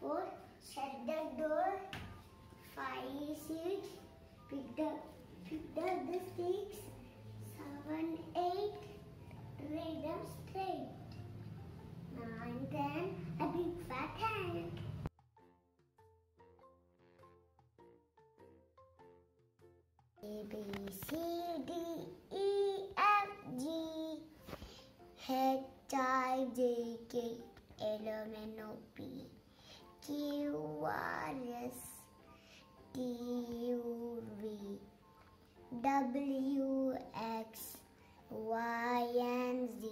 four. Shut the door. Five, six. Pick up, pick up the sticks. Seven, eight. Lay them straight. Nine, ten. A big fat hand. A B C D E F G H I J K L M N O P. Q R S T U V. W X Y and Z.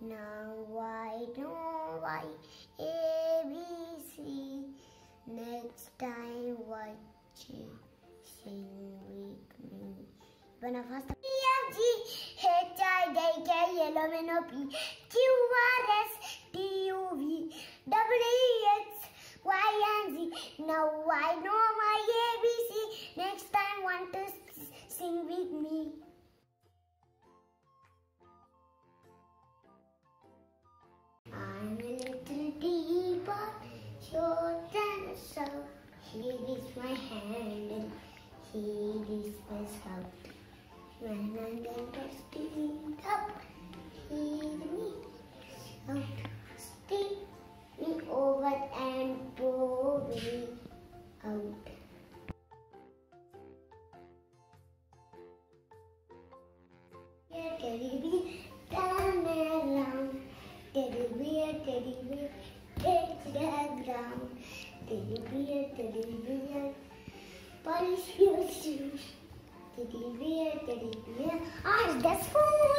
Now why don't why A B C. Next time you sing with me. Wanna fast E F G H I J K L M N O P. Q I know my ABC next time want to sing with me I'm a little teapot, short and soft. Here is my handle, here is my spout. When I'm done teddy bear, turn around. Teddy bear, teddy bear, take the ground. Teddy bear, teddy bear, polish your shoes. Teddy bear, teddy bear, ask the spoon.